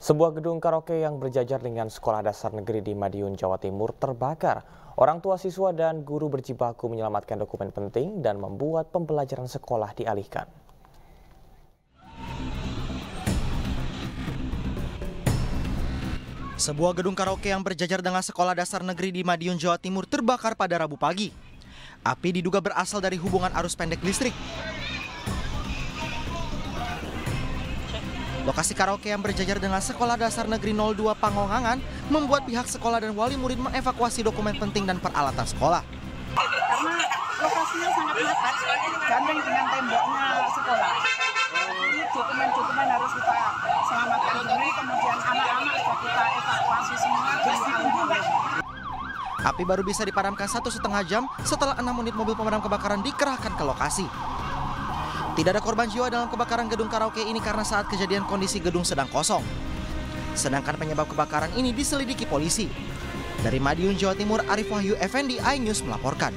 Sebuah gedung karaoke yang berjajar dengan sekolah dasar negeri di Madiun, Jawa Timur terbakar. Orang tua siswa dan guru berjibaku menyelamatkan dokumen penting dan membuat pembelajaran sekolah dialihkan. Sebuah gedung karaoke yang berjajar dengan sekolah dasar negeri di Madiun, Jawa Timur terbakar pada Rabu pagi. Api diduga berasal dari hubungan arus pendek listrik. Lokasi karaoke yang berjajar dengan sekolah dasar negeri 02 Pangongangan membuat pihak sekolah dan wali murid mengevakuasi dokumen penting dan peralatan sekolah. karena lokasinya sangat mepet, gandeng dengan temboknya sekolah. Ini dokumen-dokumen harus kita selamatkan dulu, kemudian anak-anak juga kita evakuasi semua. Alhamdulillah. Api baru bisa dipadamkan satu setengah jam setelah enam unit mobil pemadam kebakaran dikerahkan ke lokasi. Tidak ada korban jiwa dalam kebakaran gedung karaoke ini karena saat kejadian kondisi gedung sedang kosong. Sedangkan penyebab kebakaran ini diselidiki polisi. Dari Madiun, Jawa Timur, Arif Wahyu Effendi, iNews melaporkan.